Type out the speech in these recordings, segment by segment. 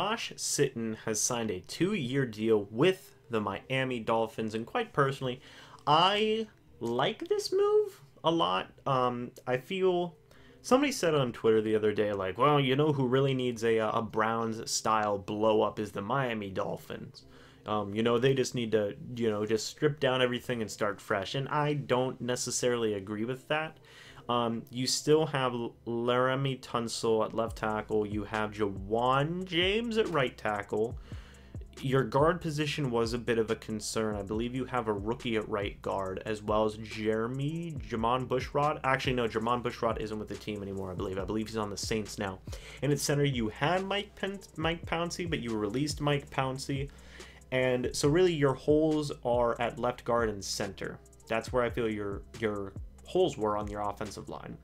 Josh Sitton has signed a two-year deal with the Miami Dolphins, and quite personally, I like this move a lot. Um, I feel somebody said on Twitter the other day, like, well, you know who really needs a a Browns style blow up is the Miami Dolphins. Um, you know, they just need to, you know, just strip down everything and start fresh. And I don't necessarily agree with that. Um, you still have Laremy Tunsil at left tackle. You have Ja'Wuan James at right tackle. Your guard position was a bit of a concern. I believe you have a rookie at right guard, as well as Jeremy Jermon Bushrod. Actually, no, Jermon Bushrod isn't with the team anymore. I believe. I believe he's on the Saints now. And at center, you had Mike Pen- Mike Pouncey, but you released Mike Pouncey, and so really your holes are at left guard and center. That's where I feel your your holes were on your offensive line.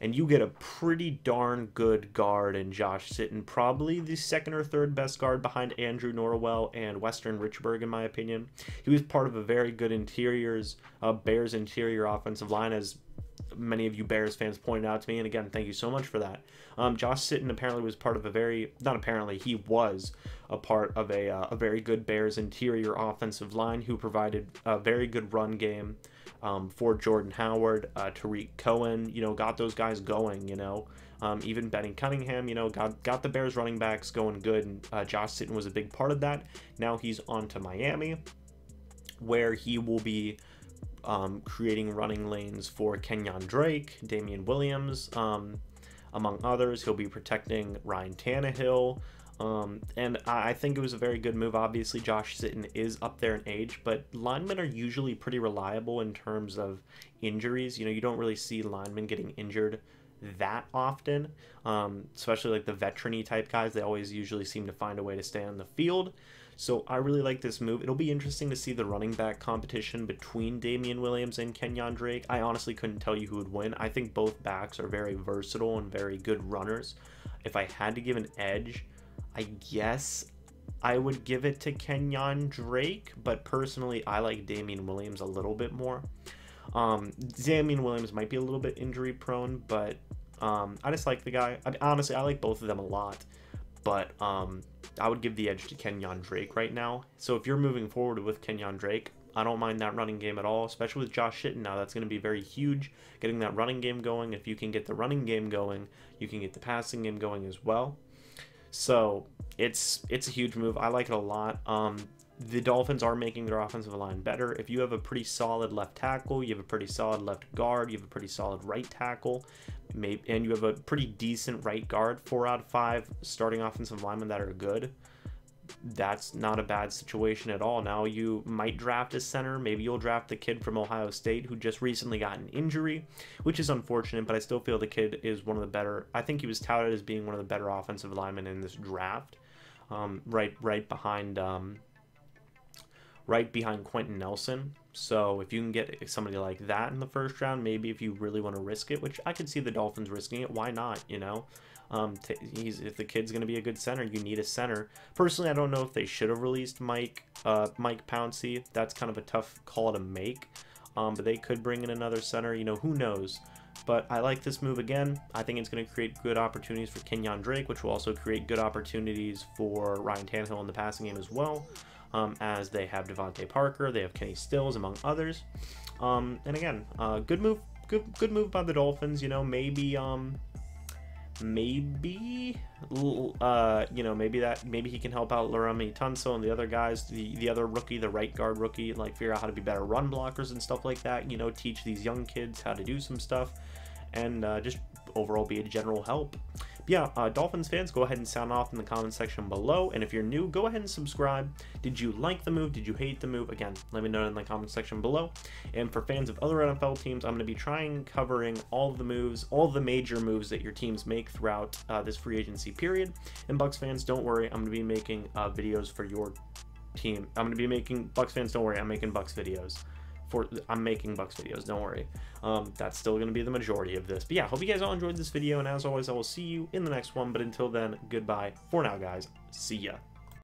And you get a pretty darn good guard in Josh Sitton, probably the second or third best guard behind Andrew Norwell and Weston Richburg, in my opinion. He was part of a very good interiors, uh, Bears interior offensive line, as many of you Bears fans pointed out to me. And again, thank you so much for that. Um, Josh Sitton apparently was part of a very, not apparently, he was a part of a, uh, a very good Bears interior offensive line who provided a very good run game um, for Jordan Howard, uh, Tarik Cohen, you know, got those guys going, you know. Um, even Benny Cunningham, you know, got got the Bears running backs going good, and uh, Josh Sitton was a big part of that. Now he's on to Miami, where he will be um, creating running lanes for Kenyon Drake, Damien Williams, um, among others. He'll be protecting Ryan Tannehill. Um, and I think it was a very good move. Obviously, Josh Sitton is up there in age, but linemen are usually pretty reliable in terms of injuries. You know, you don't really see linemen getting injured that often, um, especially like the veteran type guys. They always usually seem to find a way to stay on the field. So I really like this move. It'll be interesting to see the running back competition between Damien Williams and Kenyon Drake. I honestly couldn't tell you who would win. I think both backs are very versatile and very good runners. If I had to give an edge, I guess I would give it to Kenyon Drake, but personally, I like Damien Williams a little bit more. Um, Damien Williams might be a little bit injury prone, but um, I just like the guy. I honestly, I like both of them a lot, but um, I would give the edge to Kenyon Drake right now. So if you're moving forward with Kenyon Drake, I don't mind that running game at all, especially with Josh Sitton now. That's going to be very huge, getting that running game going. If you can get the running game going, you can get the passing game going as well. So it's it's a huge move. I like it a lot. Um, the Dolphins are making their offensive line better. If you have a pretty solid left tackle, you have a pretty solid left guard, you have a pretty solid right tackle, maybe, and you have a pretty decent right guard, four out of five starting offensive linemen that are good that's not a bad situation at all. Now you might draft a center. Maybe you'll draft the kid from Ohio State who just recently got an injury, which is unfortunate, but I still feel the kid is one of the better. I think he was touted as being one of the better offensive linemen in this draft, um, right right behind um, right behind Quenton Nelson. So if you can get somebody like that in the first round, maybe if you really want to risk it, which I could see the Dolphins risking it, why not? You know, um, he's if the kid's going to be a good center, you need a center. Personally, I don't know if they should have released Mike uh, Mike Pouncey. That's kind of a tough call to make. Um, but they could bring in another center. You know, who knows? But I like this move again. I think it's going to create good opportunities for Kenyon Drake, which will also create good opportunities for Ryan Tannehill in the passing game as well. Um, as they have DeVante Parker, they have Kenny Stills, among others. Um, and again, uh, good move, good good move by the Dolphins. You know, maybe um, maybe uh you know maybe that maybe he can help out Laremy Tunsil and the other guys the the other rookie the right guard rookie like figure out how to be better run blockers and stuff like that you know teach these young kids how to do some stuff and uh, just overall be a general help yeah, uh, Dolphins fans, go ahead and sound off in the comment section below. And if you're new, go ahead and subscribe. Did you like the move? Did you hate the move? Again, let me know in the comment section below. And for fans of other NFL teams, I'm going to be trying covering all of the moves, all the major moves that your teams make throughout uh, this free agency period. And Bucs fans, don't worry, I'm going to be making uh, videos for your team. I'm going to be making Bucs fans, don't worry, I'm making Bucs videos for I'm making Bucs videos, don't worry. Um, that's still going to be the majority of this. But yeah, hope you guys all enjoyed this video, and as always, I will see you in the next one. But until then, goodbye for now, guys. See ya.